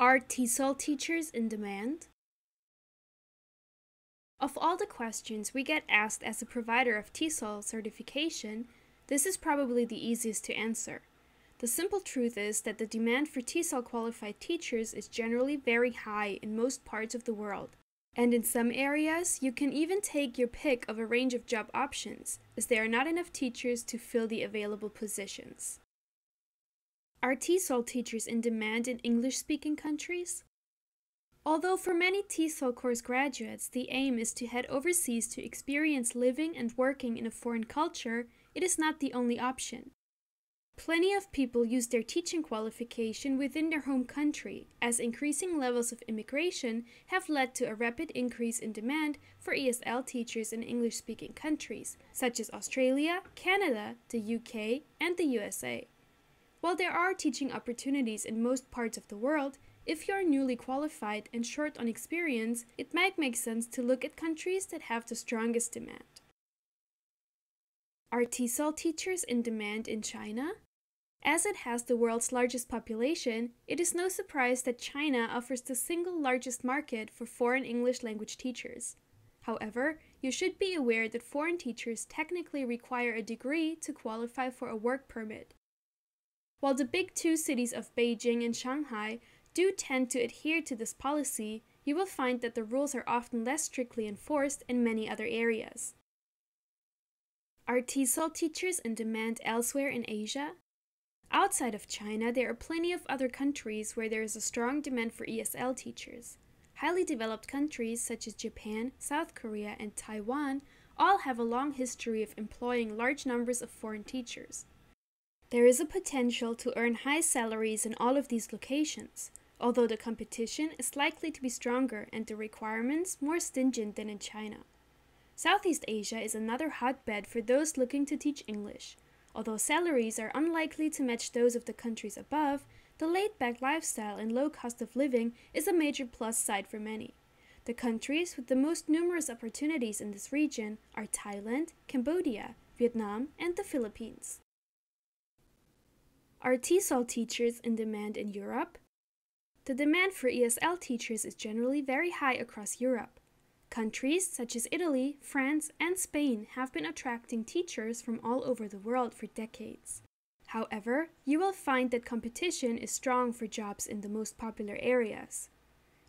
Are TESOL teachers in demand? Of all the questions we get asked as a provider of TESOL certification, this is probably the easiest to answer. The simple truth is that the demand for TESOL qualified teachers is generally very high in most parts of the world. And in some areas, you can even take your pick of a range of job options, as there are not enough teachers to fill the available positions. Are TESOL teachers in demand in English speaking countries? Although for many TESOL course graduates the aim is to head overseas to experience living and working in a foreign culture, it is not the only option. Plenty of people use their teaching qualification within their home country, as increasing levels of immigration have led to a rapid increase in demand for ESL teachers in English speaking countries, such as Australia, Canada, the UK, and the USA. While there are teaching opportunities in most parts of the world, if you are newly qualified and short on experience, it might make sense to look at countries that have the strongest demand. Are TESOL teachers in demand in China? As it has the world's largest population, it is no surprise that China offers the single largest market for foreign English language teachers. However, you should be aware that foreign teachers technically require a degree to qualify for a work permit, while the big two cities of Beijing and Shanghai do tend to adhere to this policy, you will find that the rules are often less strictly enforced in many other areas. Are TESOL teachers in demand elsewhere in Asia? Outside of China, there are plenty of other countries where there is a strong demand for ESL teachers. Highly developed countries such as Japan, South Korea, and Taiwan all have a long history of employing large numbers of foreign teachers. There is a potential to earn high salaries in all of these locations, although the competition is likely to be stronger and the requirements more stringent than in China. Southeast Asia is another hotbed for those looking to teach English. Although salaries are unlikely to match those of the countries above, the laid back lifestyle and low cost of living is a major plus side for many. The countries with the most numerous opportunities in this region are Thailand, Cambodia, Vietnam, and the Philippines. Are TESOL teachers in demand in Europe? The demand for ESL teachers is generally very high across Europe. Countries such as Italy, France, and Spain have been attracting teachers from all over the world for decades. However, you will find that competition is strong for jobs in the most popular areas.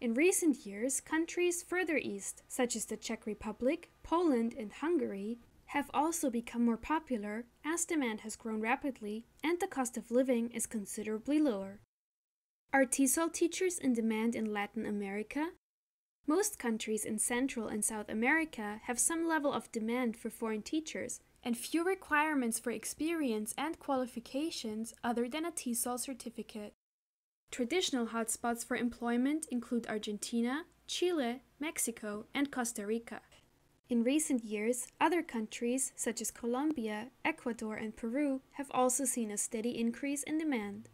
In recent years, countries further east, such as the Czech Republic, Poland, and Hungary, have also become more popular as demand has grown rapidly and the cost of living is considerably lower. Are TESOL teachers in demand in Latin America? Most countries in Central and South America have some level of demand for foreign teachers and few requirements for experience and qualifications other than a TESOL certificate. Traditional hotspots for employment include Argentina, Chile, Mexico, and Costa Rica. In recent years, other countries such as Colombia, Ecuador, and Peru have also seen a steady increase in demand.